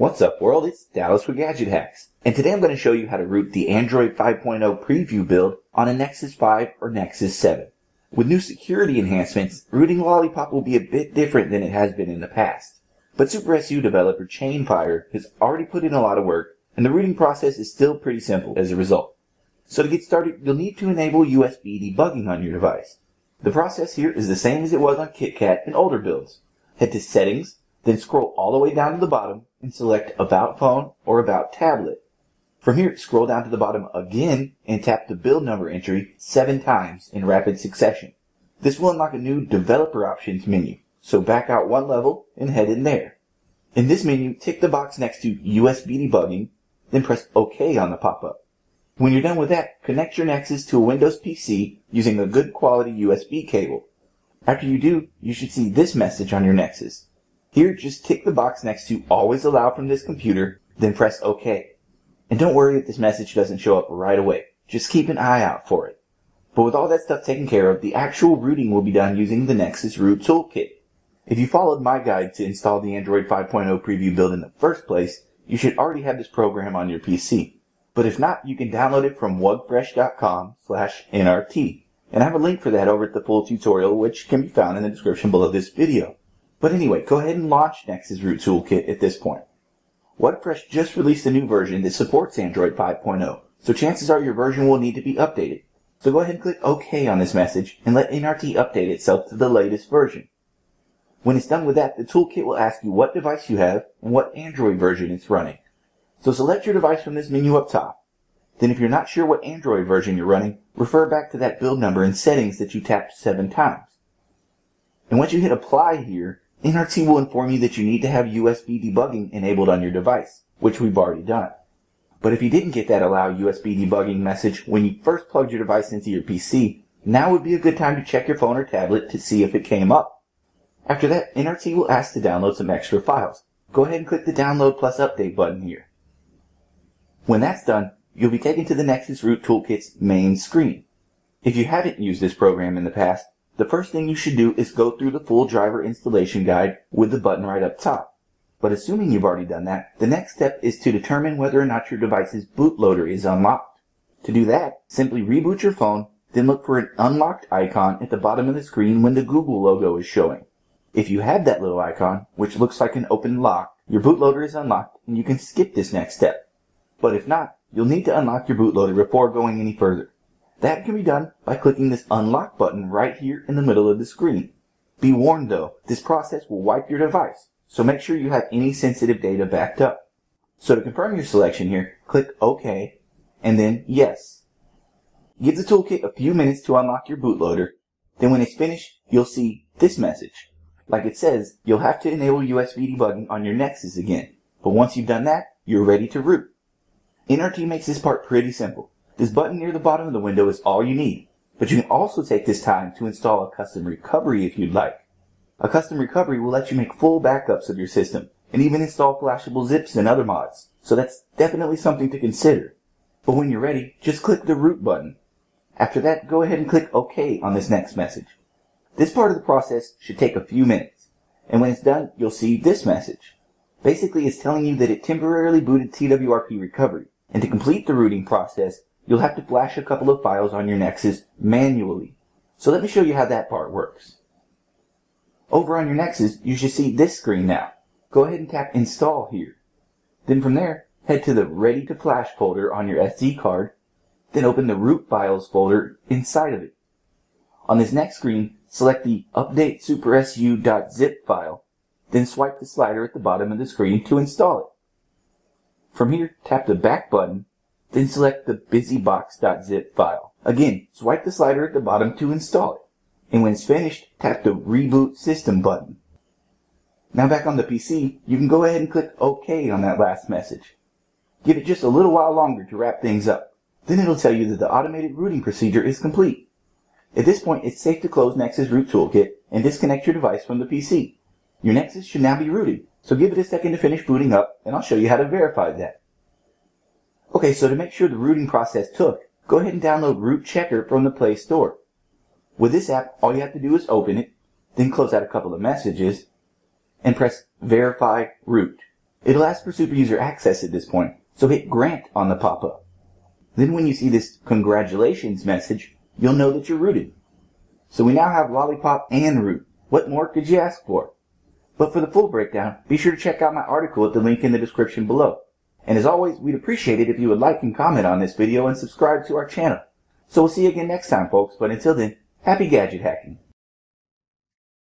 What's up world, it's Dallas with Gadget Hacks. And today I'm going to show you how to root the Android 5.0 preview build on a Nexus 5 or Nexus 7. With new security enhancements, rooting Lollipop will be a bit different than it has been in the past. But SuperSU developer Chainfire has already put in a lot of work, and the rooting process is still pretty simple as a result. So to get started, you'll need to enable USB debugging on your device. The process here is the same as it was on KitKat and older builds. Head to Settings, then scroll all the way down to the bottom and select About Phone or About Tablet. From here, scroll down to the bottom again and tap the build number entry seven times in rapid succession. This will unlock a new Developer Options menu, so back out one level and head in there. In this menu, tick the box next to USB debugging, then press OK on the pop-up. When you're done with that, connect your Nexus to a Windows PC using a good quality USB cable. After you do, you should see this message on your Nexus. Here, just tick the box next to Always Allow from this computer, then press OK. And don't worry if this message doesn't show up right away. Just keep an eye out for it. But with all that stuff taken care of, the actual rooting will be done using the Nexus Root Toolkit. If you followed my guide to install the Android 5.0 preview build in the first place, you should already have this program on your PC. But if not, you can download it from wugfresh.com slash NRT. And I have a link for that over at the full tutorial, which can be found in the description below this video. But anyway, go ahead and launch Nexus Root Toolkit at this point. WugFresh just released a new version that supports Android 5.0, so chances are your version will need to be updated. So go ahead and click OK on this message and let NRT update itself to the latest version. When it's done with that, the toolkit will ask you what device you have and what Android version it's running. So select your device from this menu up top. Then if you're not sure what Android version you're running, refer back to that build number in settings that you tapped seven times. And once you hit apply here, NRT will inform you that you need to have USB debugging enabled on your device, which we've already done. But if you didn't get that allow USB debugging message when you first plugged your device into your PC, now would be a good time to check your phone or tablet to see if it came up. After that, NRT will ask to download some extra files. Go ahead and click the download plus update button here. When that's done, you'll be taken to the Nexus Root Toolkit's main screen. If you haven't used this program in the past, the first thing you should do is go through the full driver installation guide with the button right up top. But assuming you've already done that, the next step is to determine whether or not your device's bootloader is unlocked. To do that, simply reboot your phone, then look for an unlocked icon at the bottom of the screen when the Google logo is showing. If you have that little icon, which looks like an open lock, your bootloader is unlocked and you can skip this next step. But if not, you'll need to unlock your bootloader before going any further. That can be done by clicking this unlock button right here in the middle of the screen. Be warned though, this process will wipe your device, so make sure you have any sensitive data backed up. So to confirm your selection here, click OK, and then Yes. Give the toolkit a few minutes to unlock your bootloader, then when it's finished, you'll see this message. Like it says, you'll have to enable USB debugging on your Nexus again, but once you've done that, you're ready to root. NRT makes this part pretty simple. This button near the bottom of the window is all you need, but you can also take this time to install a custom recovery if you'd like. A custom recovery will let you make full backups of your system and even install flashable zips and other mods, so that's definitely something to consider. But when you're ready, just click the root button. After that, go ahead and click OK on this next message. This part of the process should take a few minutes, and when it's done, you'll see this message. Basically, it's telling you that it temporarily booted TWRP recovery, and to complete the rooting process, you'll have to flash a couple of files on your Nexus manually. So let me show you how that part works. Over on your Nexus, you should see this screen now. Go ahead and tap Install here. Then from there, head to the Ready to Flash folder on your SD card, then open the root files folder inside of it. On this next screen, select the Update SuperSU.zip file, then swipe the slider at the bottom of the screen to install it. From here, tap the back button then select the busybox.zip file. Again, swipe the slider at the bottom to install it. And when it's finished, tap the Reboot System button. Now back on the PC, you can go ahead and click OK on that last message. Give it just a little while longer to wrap things up. Then it'll tell you that the automated rooting procedure is complete. At this point, it's safe to close Nexus Root Toolkit and disconnect your device from the PC. Your Nexus should now be rooted, so give it a second to finish booting up, and I'll show you how to verify that. Okay, so to make sure the rooting process took, go ahead and download Root Checker from the Play Store. With this app, all you have to do is open it, then close out a couple of messages, and press Verify Root. It'll ask for super user access at this point, so hit grant on the pop-up. Then when you see this congratulations message, you'll know that you're rooted. So we now have Lollipop and root. What more could you ask for? But for the full breakdown, be sure to check out my article at the link in the description below. And as always, we'd appreciate it if you would like and comment on this video and subscribe to our channel. So we'll see you again next time, folks. But until then, happy gadget hacking.